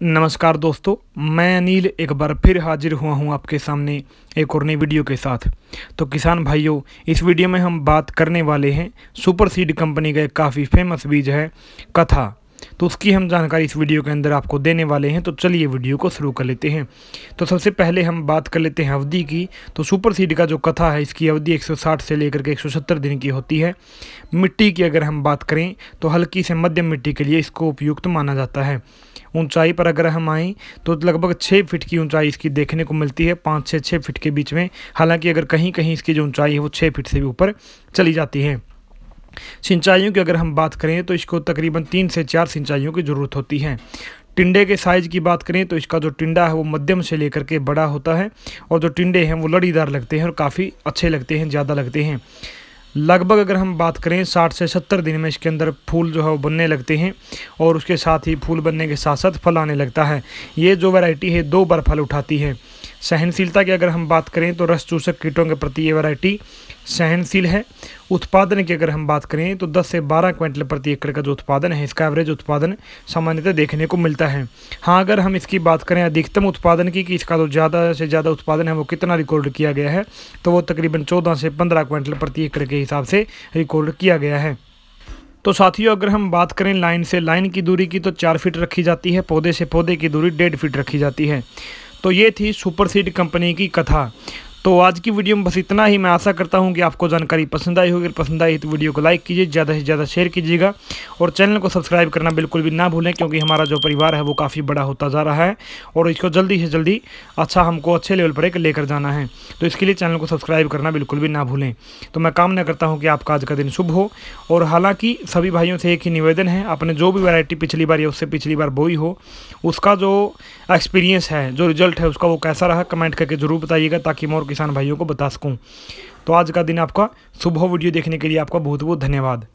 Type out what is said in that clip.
नमस्कार दोस्तों, मैं अनिल एक बार फिर हाजिर हुआ हूँ आपके सामने एक और नई वीडियो के साथ। तो किसान भाइयों, इस वीडियो में हम बात करने वाले हैं सुपर सीड कंपनी का एक काफ़ी फ़ेमस बीज है कथा। तो उसकी हम जानकारी इस वीडियो के अंदर आपको देने वाले हैं तो चलिए वीडियो को शुरू कर लेते हैं। तो सबसे पहले हम बात कर लेते हैं अवधि की। तो सुपर सीड का जो कथा है, इसकी अवधि 160 से लेकर के 170 दिन की होती है। मिट्टी की अगर हम बात करें तो हल्की से मध्यम मिट्टी के लिए इसको उपयुक्त माना जाता है। ऊंचाई पर अगर हम आएँ तो लगभग छः फिट की ऊंचाई इसकी देखने को मिलती है, पाँच से छः फिट के बीच में। हालाँकि अगर कहीं कहीं इसकी जो ऊंचाई है, वो छः फिट से भी ऊपर चली जाती है। सिंचाइयों की अगर हम बात करें तो इसको तकरीबन तीन से चार सिंचाइयों की ज़रूरत होती है। टिंडे के साइज़ की बात करें तो इसका जो टिंडा है, वो मध्यम से लेकर के बड़ा होता है, और जो टिंडे हैं, वो लड़ीदार लगते हैं और काफ़ी अच्छे लगते हैं, ज़्यादा लगते हैं। लगभग अगर हम बात करें साठ से सत्तर दिन में इसके अंदर फूल जो है वो बनने लगते हैं और उसके साथ ही फूल बनने के साथ साथ फल आने लगता है। ये जो वैरायटी है, दो बार फल उठाती है। सहनशीलता की अगर हम बात करें तो रस चूसक कीटों के प्रति ये वैरायटी सहनशील है। उत्पादन की अगर हम बात करें तो 10 से 12 क्विंटल प्रति एकड़ का जो उत्पादन है, इसका एवरेज उत्पादन सामान्यतः देखने को मिलता है। हाँ अगर हम इसकी बात करें अधिकतम उत्पादन की, कि इसका जो ज़्यादा से ज़्यादा उत्पादन है, वो कितना रिकॉर्ड किया गया है तो वो तकरीबन चौदह से पंद्रह क्विंटल प्रति एकड़ के हिसाब से रिकॉर्ड किया गया है। तो साथियों, अगर हम बात करें लाइन से लाइन की दूरी की तो चार फीट रखी जाती है, पौधे से पौधे की दूरी डेढ़ फीट रखी जाती है। तो ये थी सुपर सीड कंपनी की कथा। तो आज की वीडियो में बस इतना ही। मैं आशा करता हूँ कि आपको जानकारी पसंद आई होगी। पसंद आई तो वीडियो को लाइक कीजिए, ज़्यादा से ज़्यादा शेयर कीजिएगा। और चैनल को सब्सक्राइब करना बिल्कुल भी ना भूलें, क्योंकि हमारा जो परिवार है वो काफ़ी बड़ा होता जा रहा है। और इसको जल्दी से जल्दी अच्छा हमको अच्छे लेवल पर एक लेकर जाना है। तो इसके लिए चैनल को सब्सक्राइब करना बिल्कुल भी ना भूलें। तो मैं कामना करता हूँ कि आपका आज का दिन शुभ हो। और हालाँकि सभी भाइयों से एक ही निवेदन है, आपने जो भी वैरायटी पिछली बार या उससे पिछली बार बोई हो, उसका जो एक्सपीरियंस है, जो रिज़ल्ट है, उसका वो कैसा रहा कमेंट करके ज़रूर बताइएगा, ताकि मैं और किसान भाइयों को बता सकूँ। तो आज का दिन आपका सुबह वीडियो देखने के लिए आपका बहुत बहुत धन्यवाद।